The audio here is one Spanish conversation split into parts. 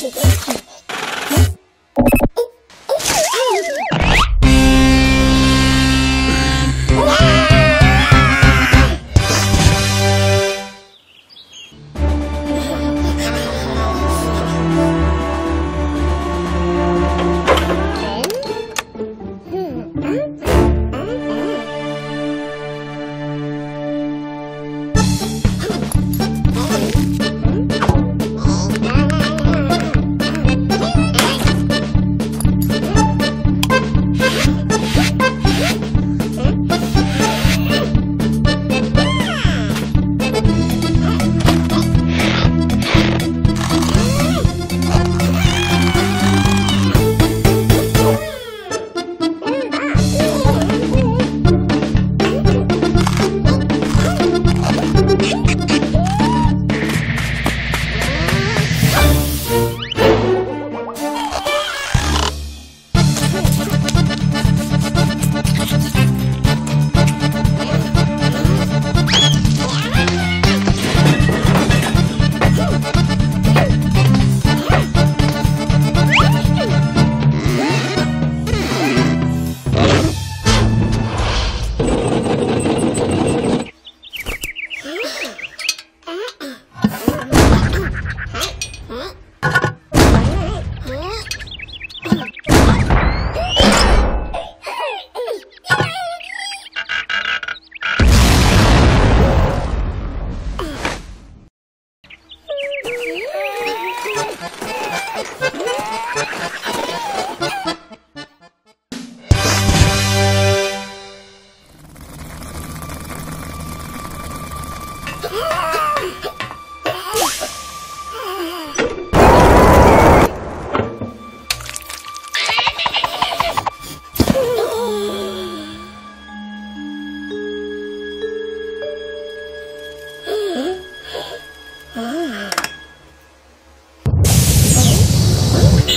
Gracias.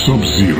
Sub-Zero.